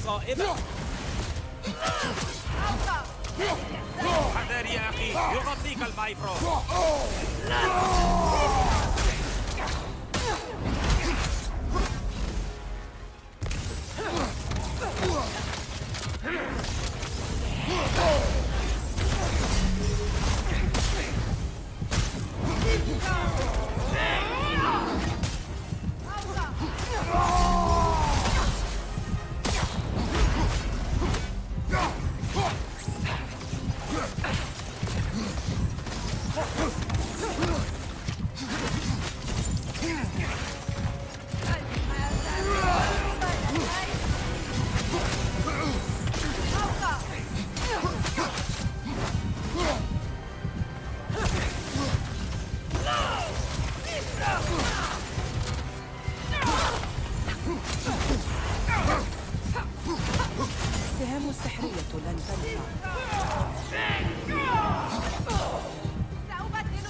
الصائبة حذر يا أخي يغطيك البايفروست السحرية لن تنفع. سأبدل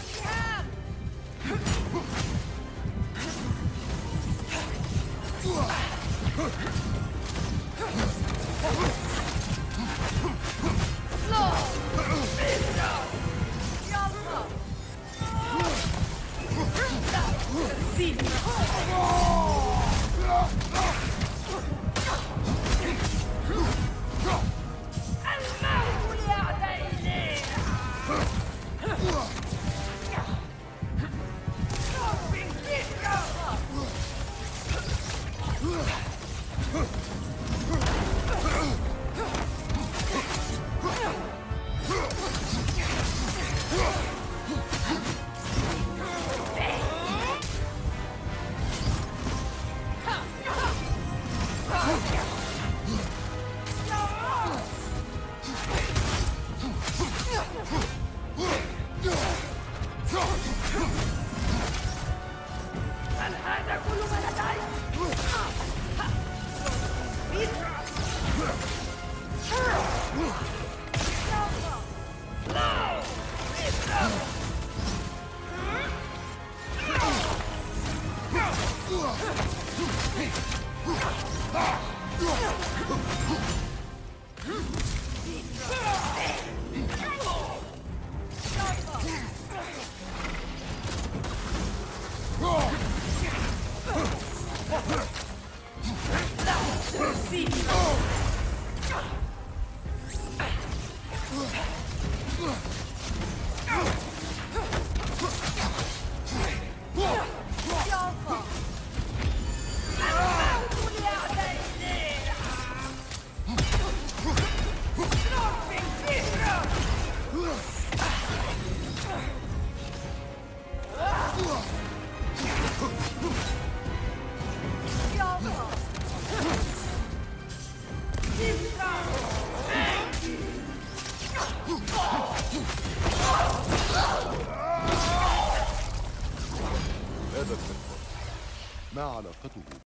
يلا Huh. Ah! يلا هذا التلفون ما علاقته؟